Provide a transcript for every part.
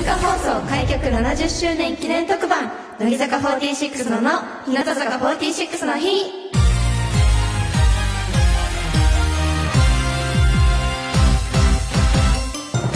文化放送開局70周年記念特番乃木坂46のの日向坂46の日。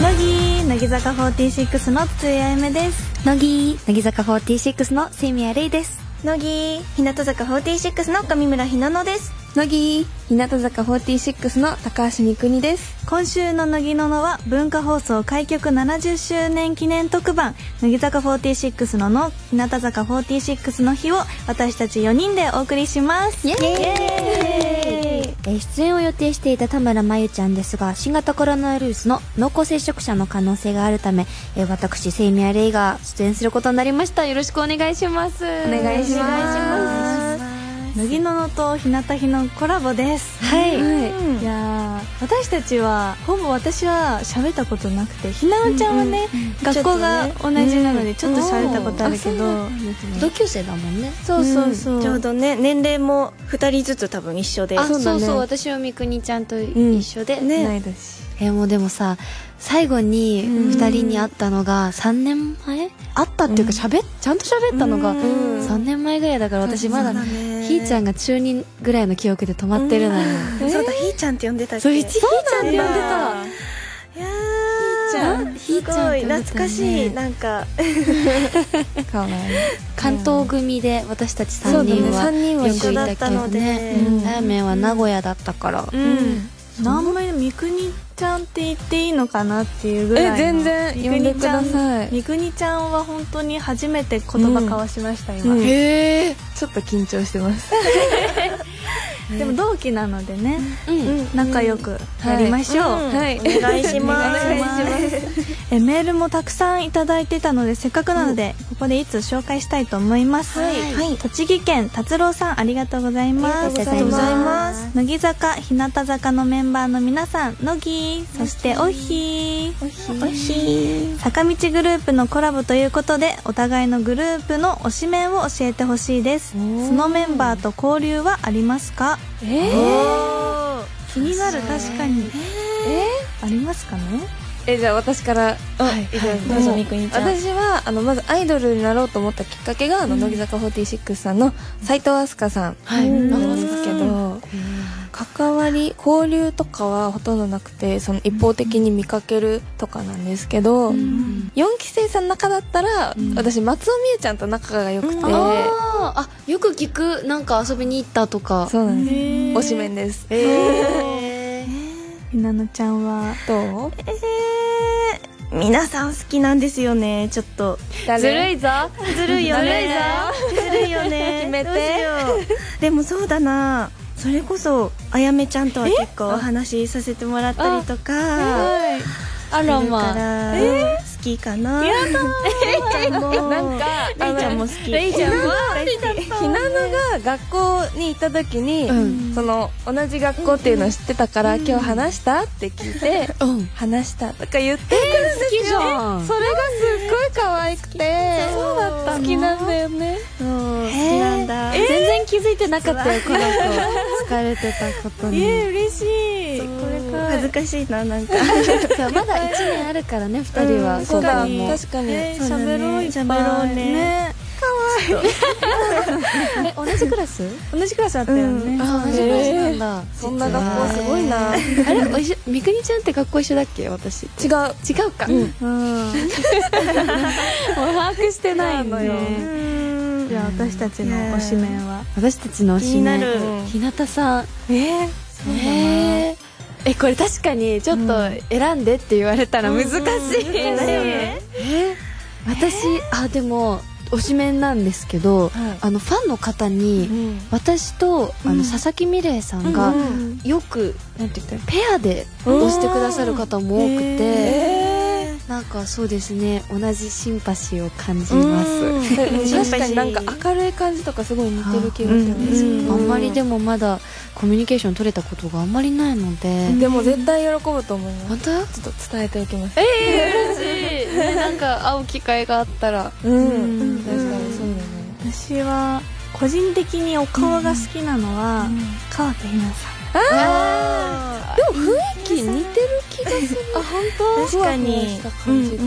乃木乃木坂46のつやえめです。乃木乃木坂46のセミアレイです。乃木日向坂46の上村ひなのです。乃木日向坂46の高橋みくにです。今週の乃木ののは文化放送開局70周年記念特番乃木坂46のの日向坂46の日を私たち4人でお送りします。イエーイえー出演を予定していた田村真由ちゃんですが新型コロナウイルスの濃厚接触者の可能性があるため、えー私セイミアレイが出演することになりました。よろしくお願いします。おお願いします乃木ののと日向日のコラボです。はい、はい。いやー私たちはほぼ私は喋ったことなくてひなのちゃんはね、学校が同じなのでちょっと喋ったことあるけど、同級生だもんね。そうそうそう、ちょうどね年齢も2人ずつ多分一緒で。あそうそうそう私はみくにちゃんと一緒で、ね同い年えーもうでもさ最後に2人に会ったのが3年前？会ったっていうか喋っちゃんと喋ったのが3年前ぐらいだから私まだねひーちゃんが中2ぐらいの記憶で止まってるのよ。そうだひーちゃんって呼んでたっけ？そうひーちゃんって呼んでた。いやーひーちゃんすごい懐かしいなんか。かわいい。関東組で私たち3そうだね人は三人はよくい一緒だたけどったので。ねうん。ラーメンは名古屋だったから。うん。何枚みくにちゃんって言っていいのかなっていうぐらいのえ全然呼んでください。みくにちゃんは本当に初めて言葉交わしました、今、うん。へえ。ちょっと緊張してます。でも同期なのでね、うん。仲良くやりましょう、はい。お願いします。お願いします。えメールもたくさんいただいてたのでせっかくなので、ここでいつ紹介したいと思います、はい。はい。栃木県達郎さんありがとうございます。ありがとうございます。乃木坂日向坂のメンバーの皆さん乃木そしておひ。おいしい坂道グループのコラボということでお互いのグループの推しメンを教えてほしいです。そのメンバーと交流はありますか？え気になる確かに。ありますかね？えじゃあ私からはいどうぞみくにちゃん私はあのまずアイドルになろうと思ったきっかけが、あの乃木坂46さんの斉藤飛鳥さんなんですけど、関わり交流とかはほとんどなくてその一方的に見かけるとかなんですけど、4期生さんの中だったら、私松尾美優ちゃんと仲が良くて、あー。あよく聞くなんか遊びに行ったとか。そうなんです。推しメンです、えひなのちゃんはどう？えー、皆さん好きなんですよね。ちょっと。ずるいぞ。ずるいよね。ずるいよね。決めて。どうしよう。でもそうだな。それこそあやめちゃんとは結構お話しさせてもらったりとかはい。あらまあ。ら好きかな。やだレイちゃんも。なんかレイちゃんも好き。レイちゃんはひなのが学校に行った時に、うん。その同じ学校っていうのを知ってたから、今日話したって聞いて、うん。話したとか言ってくるんですよ、好きじゃん。それがすっごい可愛くて。そうだった好きなんだよね。そう好きなんだ。全然気づいてなかったよこの子。疲れてたことに。嬉しい。これか恥ずかしいななんか。まだ1年あるからね2人は。そうだ確かに、えそうだね。喋ろういっぱい。喋ろうね。ね え同じクラス？同じクラスだったよね、あ同じクラスなんだ。そんな学校すごいな。あれおいしみくにちゃんって学校一緒だっけ？私。違違ううか。もううん。把握してないのよ。じゃあ私たちの推しメンは。私たちの推し気になる。日向さん。えー、えこれ確かにちょっと選んでって言われたら難しい、だよね私あでも推しメンなんですけど、はい。あのファンの方に、私とあの佐々木美玲さんが、よくなんて言ったらペアで推してくださる方も多くて、なんかそうですね同じシンパシーを感じます、確かになんか明るい感じとかすごい似てる気がするん。ですよ、あんまりでもまだコミュニケーション取れたことがあんまりないので、でも絶対喜ぶと思います。本当？ちょっと伝えておきます。嬉しい、ね、なんか会う機会があったら。うん。確かにそうだね私は個人的にお顔が好きなのは、川手ひなさん。でも雰囲気似てる気がする。あ本当？確かに。した感じが、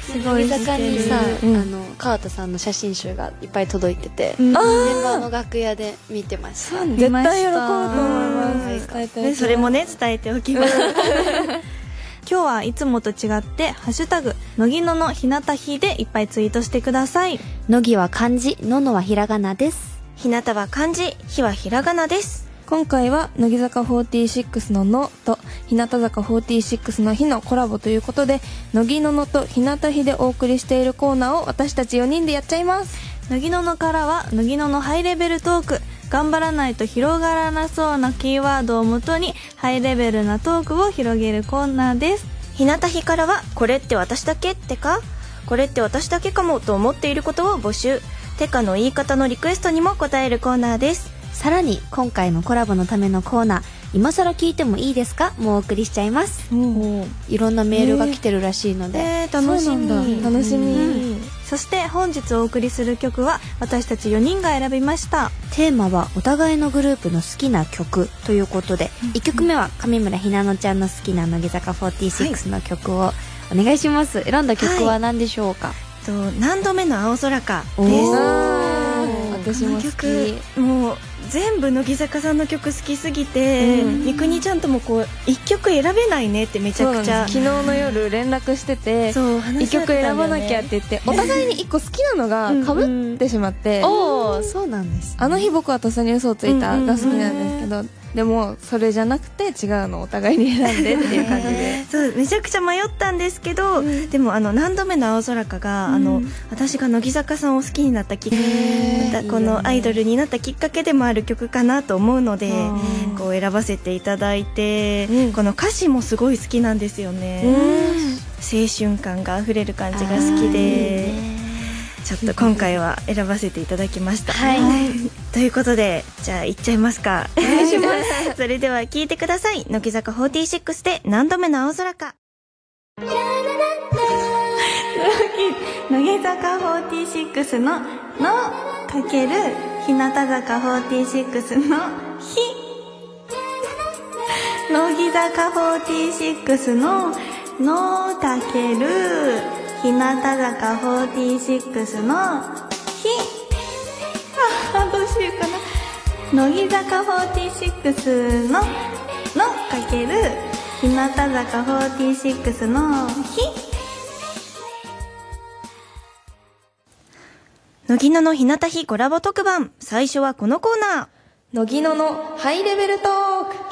す乃木坂にさ、うん。あの川田さんの写真集がいっぱい届いてて、うん。メンバーの楽屋で見てました。絶対喜ぶと思います。それもね伝えておきます 今日はいつもと違って「ハッシュタグ乃木野のひなた日」でいっぱいツイートしてください。乃木は漢字ののはひらがなです。日向は漢字日はひらがなです。今回は乃木坂46の「の」と日向坂46の「日」のコラボということで乃木の「の」と日向日でお送りしているコーナーを私たち4人でやっちゃいます。乃木野のからは乃木野のハイレベルトーク頑張らないと広がらなそうなキーワードをもとにハイレベルなトークを広げるコーナーです。日向日からはこれって私だけってか？これって私だけかもと思っていることを募集。てかの言い方のリクエストにも答えるコーナーです。さらに今回のコラボのためのコーナー今更聞いてもいいですか？もうお送りしちゃいます。いろんなメールが来てるらしいので、えー、楽しみ。だ。楽しみ、そして本日お送りする曲は私たち4人が選びましたテーマはお互いのグループの好きな曲ということで、1曲目は上村ひなのちゃんの好きな乃木坂46の曲をお願いします。選んだ曲は何でしょうか、と何度目の青空かおです私も好き。この曲もう全部乃木坂さんの曲好きすぎて、うん。みくにちゃんともこう一曲選べないねってめちゃくちゃ。昨日の夜連絡しててそう話一曲選ばなきゃって言ってお互いに一個好きなのがかぶってしまって、おおそうなんですあの日僕はとっさに嘘をついたが好きなんですけど、でもそれじゃなくて違うのをお互いに選んでっていう感じで。そうめちゃくちゃ迷ったんですけど、でもあの何度目の青空かが、あの私が乃木坂さんを好きになったきまたこのアイドルになったきっかけでもある曲かなと思うのでこう選ばせていただいて、うん。この歌詞もすごい好きなんですよね、青春感があふれる感じが好きでちょっと今回は選ばせていただきました、はい。ということでじゃあ行っちゃいますか。お願いします。それでは聞いてください。乃木坂46で何度目の青空か。乃木坂46の「の」かける日向坂46の「ひ」乃木坂46の「の」かける日向坂46の「ひ」あーどうしようかな。乃木坂46の「の」かける日向坂46の「ひ」乃木野の日向日コラボ特番。最初はこのコーナー。乃木野のハイレベルトーク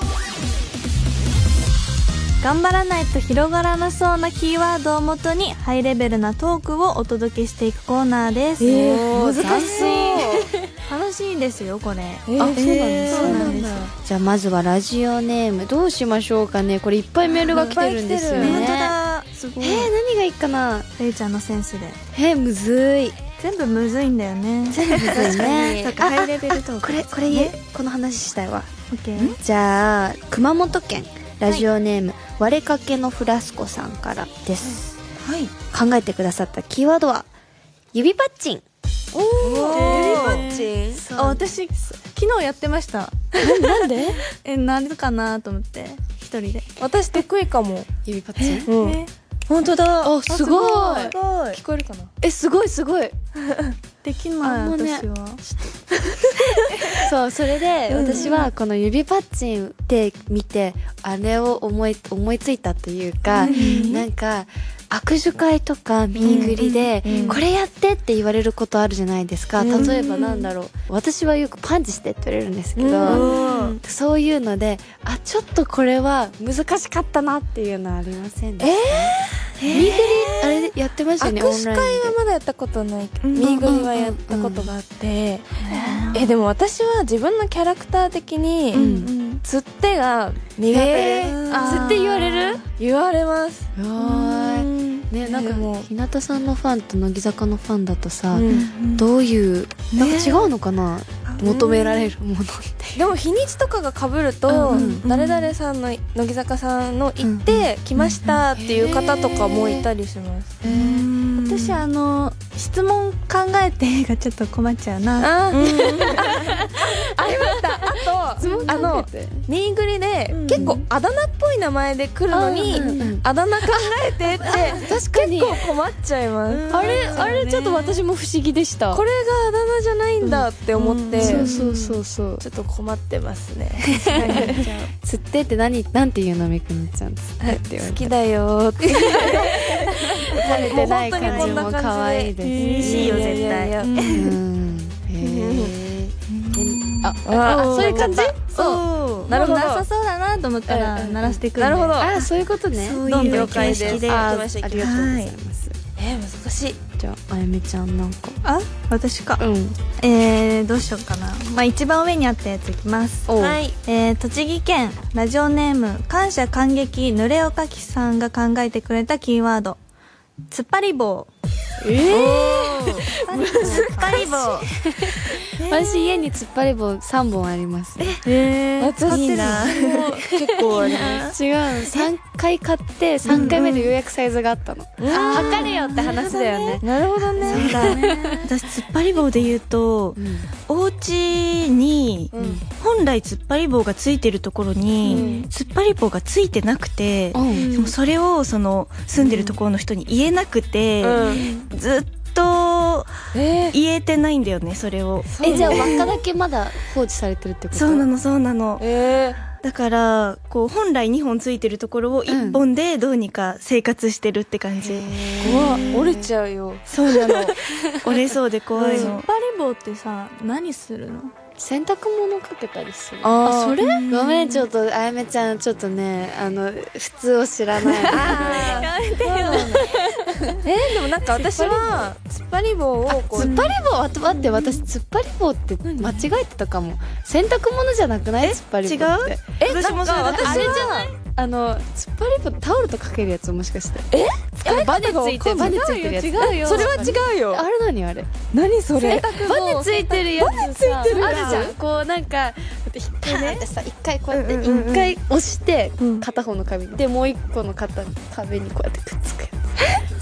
頑張らないと広がらなそうなキーワードをもとにハイレベルなトークをお届けしていくコーナーです、難し楽しいですよこれ。えー、あそうなんです。そうなんですじゃあまずはラジオネームどうしましょうかね。これいっぱいメールが来てるんですよね。本当だ。すごい。えー、何がいいかな？れいちゃんのセンスで。えー、むずい。全部むずいんだよね。全部むずいね。ハイレベルトークこれこれ言え。この話したいわ。オッケー。じゃあ熊本県ラジオネーム、割れかけのフラスコさんからです、はい。考えてくださったキーワードは指パッチン。おー。指パッチン？あ私昨日やってました。なんで？え何かなと思って。一人で。私得意かも。指パッチン？うん。え。本当だ。あすごい。すごい。聞こえるかな？えすごいすごい。できないね。私は。そうそれで私はこの指パッチンって見てあれを思い思いついたというか、なんか握手会とかミーグリで、これやってって言われることあるじゃないですか、例えばなんだろう。私はよくパンチしてって言われるんですけど、そういうのであちょっとこれは難しかったなっていうのはありませんでした、ミー。グリあれやってましたよね握手会はまだやったことないけど、ミーグリはやったことがあって、えでも私は自分のキャラクター的に、うんつってが苦手。です、つって言われる？言われます。ねなんかでも日向さんのファンと乃木坂のファンだとさ、うん。どういうなんか違うのかな、求められるものでも日にちとかが被ると、うんうん誰々さんの乃木坂さんの行って来ましたっていう方とかもいたりします、私あの質問考えてがちょっと困っちゃうな。あー ありました。あとあのミーグリで結構あだ名っぽい名前で来るのに、うんうんうん。あだ名考えてって 確かに。結構困っちゃいます、あれあれちょっと私も不思議でした。これがあだ名じゃないんだって思って、そうそうそうそう。ちょっと困ってますね。釣ってって何なんていうのみくにちゃん釣ってって言われて好きだよーって。てない感じも可愛いですいよ絶対あああそういう感じ？そう。なるほど。なさそうだなと思ったら鳴らしてくるなるほど。あそういうことね。でありがとうございます。えー、難しい。じゃああやめちゃんなんかあ私か。うん。えー、どうしようかな。まあ一番上にあったやついきます。はい。えー、栃木県ラジオネーム感謝感激ぬれおかきさんが考えてくれたキーワード。突っ張り棒ええ突っ張り棒私家に突っ張り棒3本あります。えー、私いいな結構違う3回買って3回目でようやくサイズがあったの、あ測れよって話だよね。なるほどね。そうだ私突っ張り棒で言うとうんお家にうん本来突っ張り棒がついてるところに突っ張り棒がついてなくてうん。でもそれをその住んでるところの人に言えなくてうんずっとえー、言えてないんだよねそれを。えじゃあ輪っかだけまだ放置されてるってこと？そうなのそうなの。えだからこう本来2本ついてるところを1本でどうにか生活してるって感じ、ー、怖っ。折れちゃうよ。そうなの。折れそうで怖いの。突っ張り棒ってさ何するの？洗濯物かけたりする。あー。それ？ごめんちょっとあやめちゃんちょっとねあの普通を知らない えー、でもなんか私は突っ張り棒をこう突っ張り棒？あと待って私突っ張り棒って間違えてたかも。洗濯物じゃなくない？突っ張り棒って。違う？え私もそれだなんか私あれじゃないあの突っ張り棒タオルとかけるやつもしかして。え？バネついてバネついてるやつ？違うよ。それは違うよ。あれ何あれ？何それ？バネついてるやつさ。バネついてるかあるじゃん。こうなんか引っ張ってさ一回こうやって一回押してうん。片方の壁に。でもう一個の肩壁にこうやってくっつく。や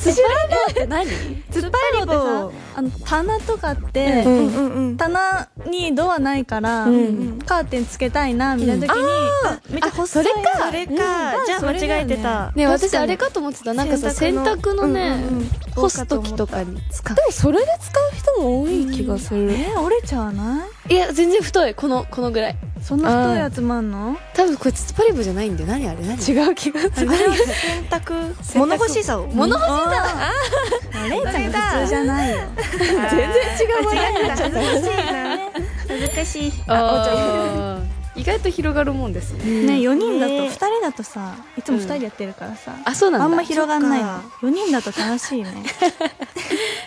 つ突っ張り棒って何？突っ張り棒。あの棚とかって、うんうんうんうん。棚にドアないから、んカーテンつけたいなみたいな時に、あめっちゃ細いそれか。それか、じゃあ間違えてた、ね私あれかと思ってた。なんかさ洗洗濯のねうんうんうん。干す時とかに使う。でもそれで使う人も多い気がする、え折れちゃわない？いや全然太い。このこのぐらい。そんな太いやつもあんの？多分これ突っ張り棒じゃないんだよ何あれ。何違う気がする。洗濯。物干し竿物干しあれちゃん普通じゃないよ全然違う。間違えた難しいな。難しいあー意外と広がるもんですね。ね4人だとね。2人だとさいつも2人でやってるからさ、あそうなんだ。あんま広がんないの。そっか。4人だと楽しいね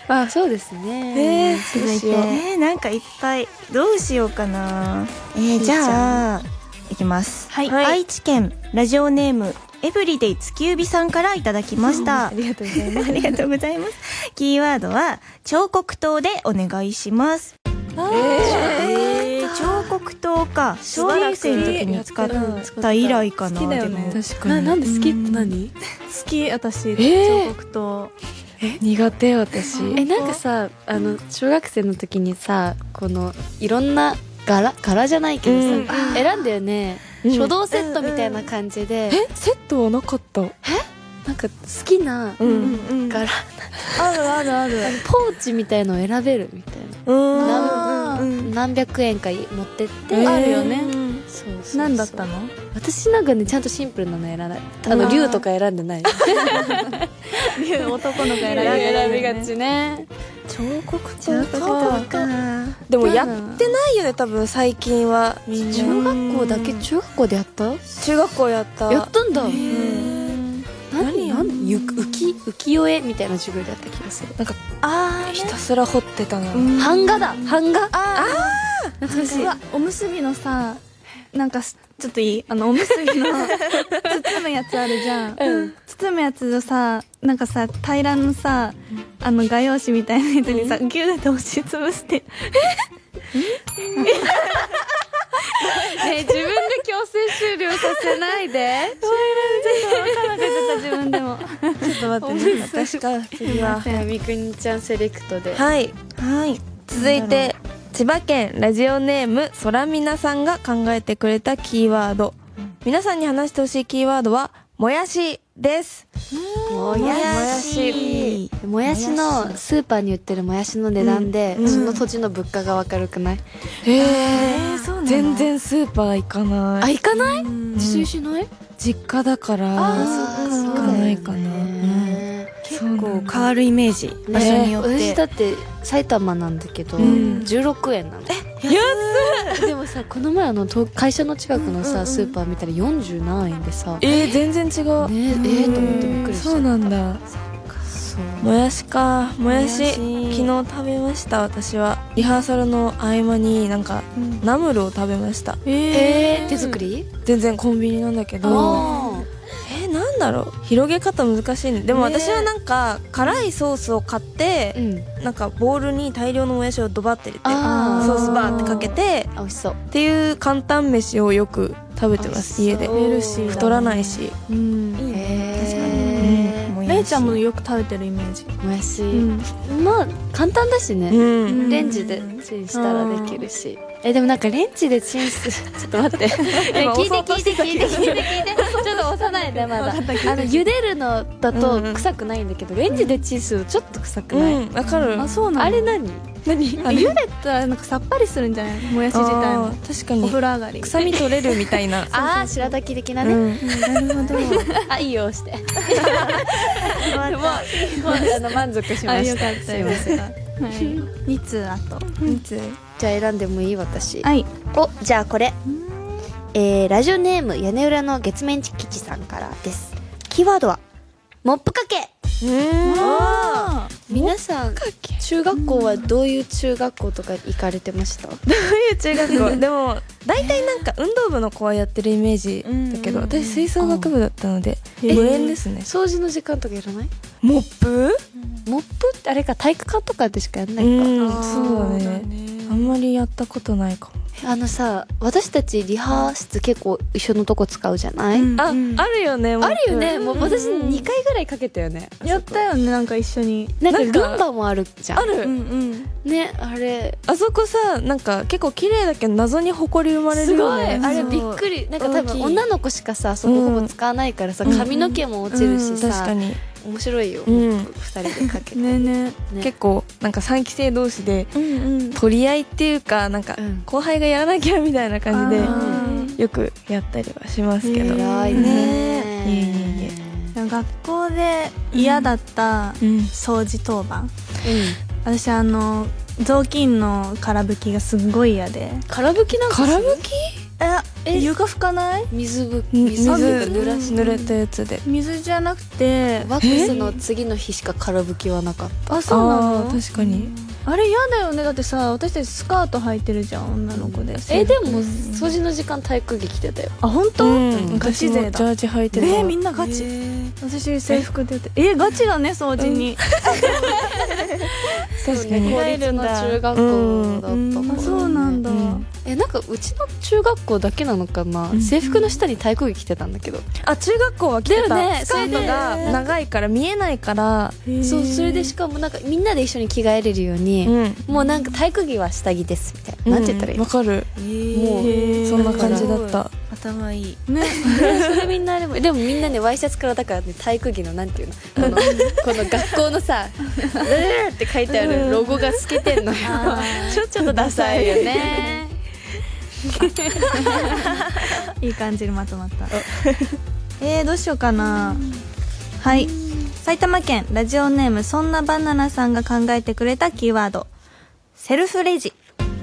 あそうですね。えー、続いて。えー、なんかいっぱい。どうしようかな。えー、じゃあいきます。はい。愛知県ラジオネームエブリデイ月指さんからいただきました。ありがとうございます。ありがとうございます。キーワードは、彫刻刀でお願いします。えー、彫刻刀か。小学生の時に使った以来かな。好きだよね。でも。確ななんで好きって何？好き私。えー。彫刻刀苦手私。えなんかさあの小学生の時にさこのいろんな柄？柄じゃないけどさ、うん。選んだよね、うん。書道セットみたいな感じで、え？セットはなかった？なんか好きなううん。んうん。柄、あるあるある。ポーチみたいのを選べるみたいな。うんうんうん。何百円か持ってって、えー。あるよね何だったの？私なんかねちゃんとシンプルなの選んないあの竜とか選んでない。男の子選び選びがちね。彫刻刀か。でもやってないよね多分最近は。中学校だけ？中学校でやった？中学校やった。やったんだ。うん。何？何？ゆ浮き浮世絵みたいな授業でやった気がする。なんかあひたすら彫ってたな、版画だ。版画。あ懐かしい。おむすびのさなんかすちょっといい？あのおむすびの 包むやつあるじゃん、包むやつをさなんかさ平らのさあの画用紙みたいなやつにさ、ギューって押しつぶして。ね自分で強制終了させないで。自分でも。ちょっと待ってね私か次は。みくにちゃんセレクトで。はい。はい。続いて千葉県ラジオネームそらみなさんが考えてくれたキーワード。皆さんに話してほしいキーワードはもやしです。もややし。し。もやしのスーパーに売ってるもやしの値段で、うんその土地の物価がわかるくない、へえ全然スーパー行かない。あ行かない？自炊しない？実家だから行かないかな、結そうこう変わるイメージ。場所によって、私だって埼玉なんだけど、ん。16円なの安でもさこの前あのと会社の近くのさ、スーパー見たら40何円でさ。ねえー、全然違う、ええー、と思ってびっくりしちゃそうなんだ。もやしか。もやしもやし。昨日食べました私は。リハーサルの合間になんか、ナムルを食べました。えー、手作り？全然コンビニなんだけどなんだろう広げ方難しいね。でも私はなんか辛いソースを買ってー、うん。なんかボウルに大量のもやしをドバって入れてソースバーってかけてあ美味しそう。っていう簡単飯をよく食べてます家で。太らないし。うん。へえもやしレイちゃんもよく食べてるイメージ。もやし、ん。まあ簡単だしね、うん。レンジでチンしたらできるし、えでもなんかレンジでチンす ちょっと待って。え聞いて聞いて聞いて聞いて聞いてないでまだ。あの茹でるのだと臭くないんだけど、レンジでチンするとちょっと臭くない、うんわかる。あそうなの？あれ何？何？茹でたらなんかさっぱりするんじゃない？もやし自体あもー確かお風に呂上がり。臭み取れるみたいな。ああ白滝的なね、うん。なるほど。あいいよ押して。もうもうあの満足しました。あよかったすいません。はい。2通あと。じゃあ選んでもいい？私。はい。おじゃあこれえー、ラジオネーム屋根裏の月面ち吉さんからです。キーワードはモップかけ。あ皆さん中学校はどういう中学校とか行かれてました？中学校？でも大体なんか運動部の子はやってるイメージだけど私吹奏楽部だったのでー無縁ですね。掃除の時間とかやらない？モップ？モップってあれか体育館とかでしかやんうないか、ん。そうだね。あんまりやったことないかもあのさ私たちリハ室結構一緒のとこ使うじゃない、うん。ああるよねあるよね。もう私2回ぐらいかけたよねやったよねなんか一緒に。なんかルなんかンバもあるじゃん。ある。うんねあれ。あそこさなんか結構綺麗だけど謎に埃生まれるすごい。よねあれびっくり。なんか多大きい。分女の子しかさそこほぼ使わないからさ髪の毛も落ちるしさ、確かに、面白いよ、うん。二人でかけて、ねえねね。結構なんか3期生同士でうんうん。取り合いっていうかなんかうん。後輩がやらなきゃみたいな感じでよくやったりはしますけど、偉いね。ねいえいえい学校で嫌だったうん。掃除当番。私あの雑巾の空拭きがすごい嫌で。空拭きなんかする？空拭き？ええ床拭かない？水ぶ水水濡らし濡れたやつで。水じゃなくてワックスの次の日しか空拭きはなかった。あそうなあのー。確かに。あれ嫌だよね。だってさ私たちスカート履いてるじゃん女の子で。えでも掃除の時間体育着着てたよ。あ本当、うん。ガチ勢だ。私もジャージ履いてたえー、みんなガチ。私制服でて。えガチだね掃除に、確かに。公立の中学校だったからあそうなんだ、うんえなんかうちの中学校だけなのかな、制服の下に体育着着てたんだけど、あ中学校は着てた、ねスカートが長いから見えないから。そうそれでしかもなんかみんなで一緒に着替えれるように、うん。もうなんか体育着は下着ですみたいな、なんて言ったらいい？わかる。もうそんな感じだった。頭いい。ね。それみんなでも でもみんなねワイシャツからだからね体育着のなんていうの？このこの学校のさ「うーって書いてあるロゴが透けてんのよ。ちょっとダサいよね いい感じにまとまった。えー、どうしようかな。はい。埼玉県ラジオネームそんなバナナさんが考えてくれたキーワード。セルフレジ。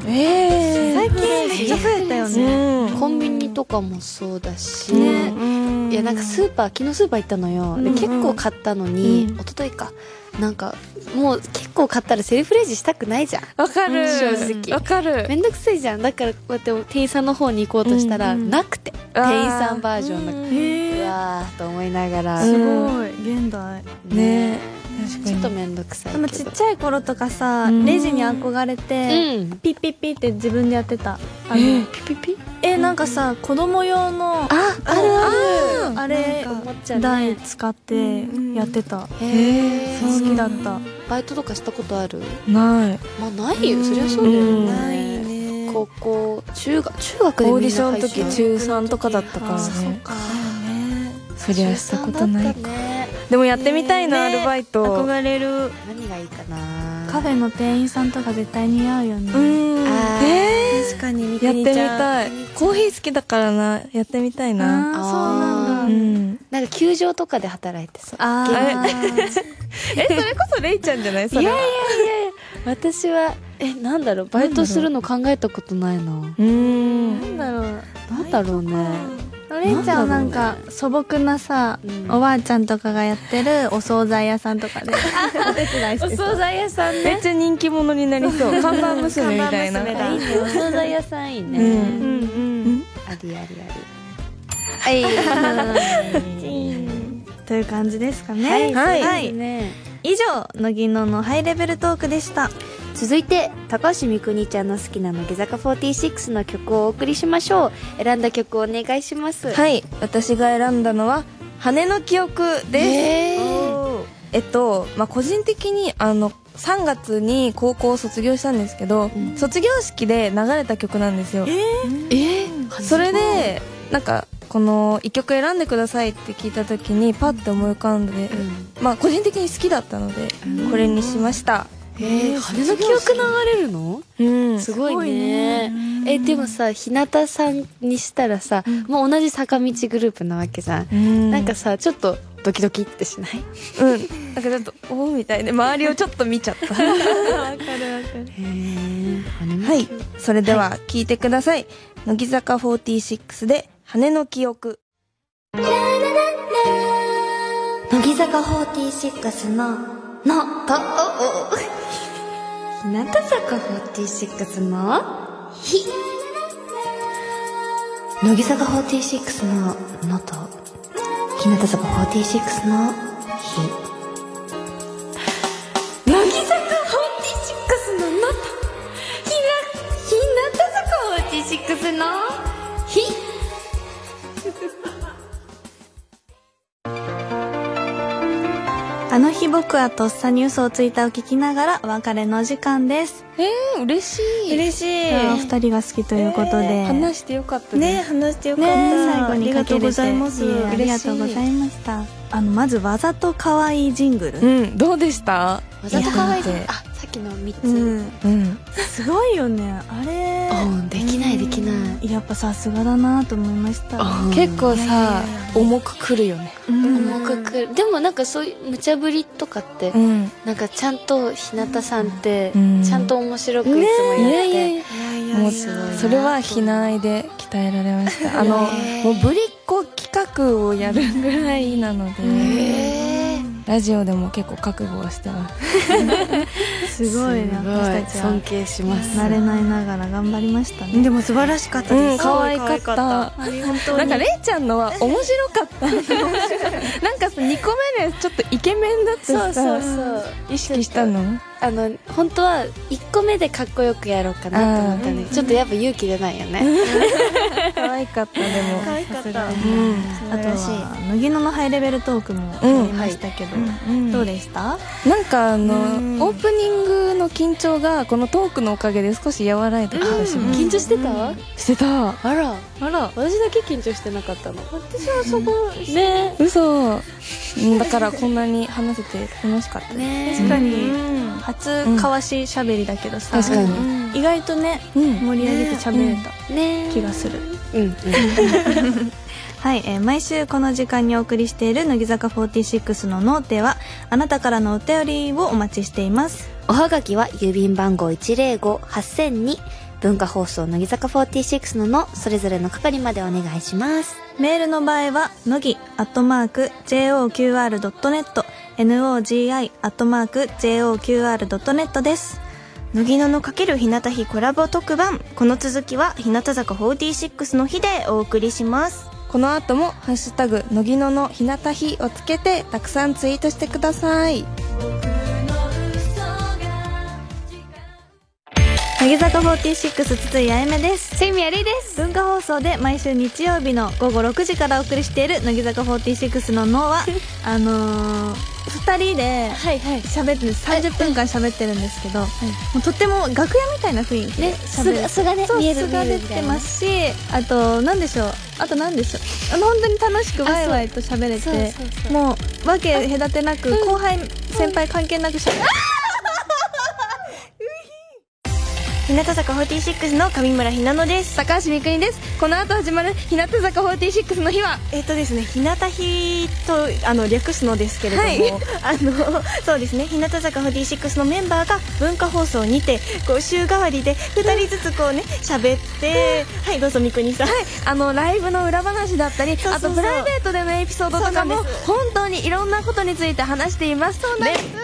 え最近めっちゃ増えたよね、うん。コンビニとかもそうだし、うんいやなんかスーパー昨日スーパー行ったのよ、で結構買ったのに、一昨日か。なんかもう結構買ったらセルフレジしたくないじゃん。わかる。正直。わかる。めんどくさいじゃん。だからこうやって店員さんの方に行こうとしたら、なくて。店員さんバージョンなくてへうわーと思いながら、すうんごい。現代。ね。確かに。ちょっとめんどくさいでもちっちゃい頃とかさ、うん。レジに憧れて、うん。ピッピッピって自分でやってた。あの、ピピピえなんかさ子供用のああるある。あれ台使ってやってた、へえ好きだった。バイトとかしたことある？ない。まあないよ。そりゃそうだようん。ねないね。高校中学中学でオーディションの時中3とかだったからね。か。そりゃしたことない中かでもやってみたいなアルバイト。憧れる。何がいいかな。カフェの店員さんとか絶対似合うよね、うん。あーえ確かにーやってみたい。コーヒー好きだからな。やってみたいな。あーそうなんだ、うん。なんか球場とかで働いてさあ えそれこそレイちゃんじゃない？それいやいや。いや私はえなんだろう。バイトするの考えたことないな。うん。なんだろう。なんだろうねレイちゃんはなんか素朴なさ、うん。おばあちゃんとかがやってるお惣菜屋さんとかで お手伝いしてそう菜屋さんめっちゃ人気者になりそう。看板娘みたいな。看板娘だいいねお惣菜屋さん。いいね、うん。うん。うん。ありありありという感じですかねはい、はいはいね以上乃木ののハイレベルトークでした続いて高橋みくにちゃんの好きな乃木坂46の曲をお送りしましょう。選んだ曲をお願いします。はい私が選んだのは羽の記憶です、えー、えっと、まあ、個人的にあの3月に高校を卒業したんですけど、ん。卒業式で流れた曲なんですよ、えそれでなんかこの1曲選んでくださいって聞いた時にパッて思い浮かんで、まあ個人的に好きだったのでこれにしましたえー、羽の記憶流れるのうん。すごいね。えでもさ日向さんにしたらさ、もう同じ坂道グループなわけじゃん、うん。なんかさちょっとドキドキってしない？うん。なんかちょっとおおみたいで 周りをちょっと見ちゃった。へえはい。それでは聞いてください。乃木坂46で羽の記憶。乃木坂46ののと。おお日向坂46のひ乃木坂46ののと日向坂46のひ乃木坂46ののとひな日向坂46のひあの日僕はとっさに嘘をついたを聞きながらお別れの時間です。えー、嬉しい。嬉しい。お二人が好きということで、話してよかったね。です話してよかった、ね最後にかけれてありがとうございます。いえありがとうございました。あのまずわざと可愛いジングル、うんどうでした？わざと可愛い。あきの3つ、うん。うん。すごいよね。あれ。うん。できないできない。やっぱさすがだなと思いました。結構さ重くくるよね。うん。重くくる。でもなんかそういう無茶ぶりとかって、ん。なんかちゃんと日向さんってうん。ちゃんと面白くいつもやって、いやいやいや。それは避難愛で鍛えられました。あのもうぶりっ子企画をやるぐらいなのでラジオでも結構覚悟はしてます すごい私たちは。尊敬します。慣れないながら頑張りましたね。でも素晴らしかったです、うん可愛かった。すごい可愛かった。本当になんかれいちゃんのは面白かった。なんかさ2個目でちょっとイケメンだってさ。そうそうそう。意識したの？あの本当は1個目でかっこよくやろうかなと思ったんだけどちょっとやっぱ勇気出ないよね 可愛かったでも。可愛かった。うん。素あとは乃木野のハイレベルトークもやりましたけど、うん。どうでした？なんかあのうん。オープニングの緊張がこのトークのおかげで少し和らいだ気がします。緊張してた？してた。あら。あら。私だけ緊張してなかったの。私はそこね。嘘うん。だからこんなに話せて楽しかった。ね。確かに。うん初交わししゃべりだけどさ、確かに。意外とねうん。盛り上げてしゃべれたね気がする、うんうん。はい、えー毎週この時間にお送りしている乃木坂46のノーテはあなたからのお便りをお待ちしています。おはがきは郵便番号105-8000に文化放送乃木坂46ののそれぞれの係までお願いします。メールの場合は、のぎ、アットマーク、joqr.net、nogi、アットマーク、joqr.net です。乃木野のかける日向日コラボ特番。この続きは日向坂46の日でお送りします。この後も「ハッシュタグ乃木野の日向日」をつけてたくさんツイートしてください。乃木坂46筒井あやめです。セイミヤレイです。文化放送で毎週日曜日の午後6時からお送りしている乃木坂46の「の」はあのー、2人ではいはい。喋ってる30分間喋ってるんですけど、もうとっても楽屋みたいな雰囲気で喋る。素がね見える素が出てますしあと何でしょう。あと何でしょう。あの本当に楽しくワイワイと喋れてもうわけ隔てなく後輩先輩関係なく喋る日向坂46の上村ひなのです。高橋みくにです。この後始まる日向坂46の日は？えっ、とですね日向日とあの略すのですけれども、はい。あのそうですね日向坂46のメンバーが文化放送にてこう週替わりで2人ずつこうね喋ってはいどうぞみくにさん、あのライブの裏話だったりあとプライベートでのエピソードとかも本当にいろんなことについて話しています。そうなんです